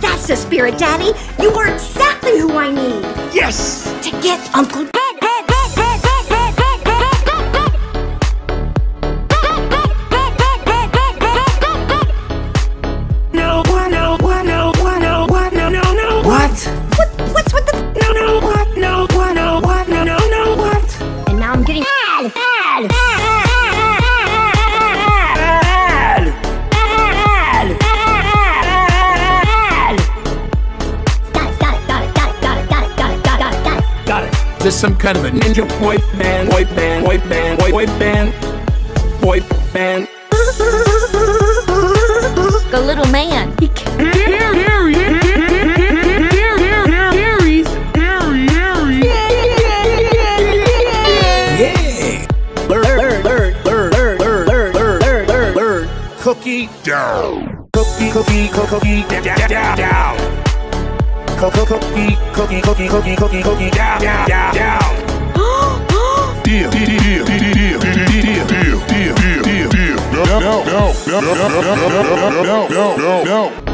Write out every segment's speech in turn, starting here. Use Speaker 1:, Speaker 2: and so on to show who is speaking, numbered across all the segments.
Speaker 1: That's the spirit, Daddy. You are exactly who I need
Speaker 2: Yes!
Speaker 1: to get Uncle.
Speaker 2: this some kind of a ninja boy band, boy band, boy band, boy, boy band, boy band.
Speaker 1: The little man. He
Speaker 2: Cookie down. Cookie, cookie, cookie, down, down, down. Cookie, cookie, cookie, cookie, cookie, cookie, cookie, down, down, down, down.
Speaker 3: Deal, deal, deal, deal, deal, deal, deal, deal, deal, deal, deal. No, no, no, no, no, no, no, no, no, no.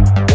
Speaker 4: right.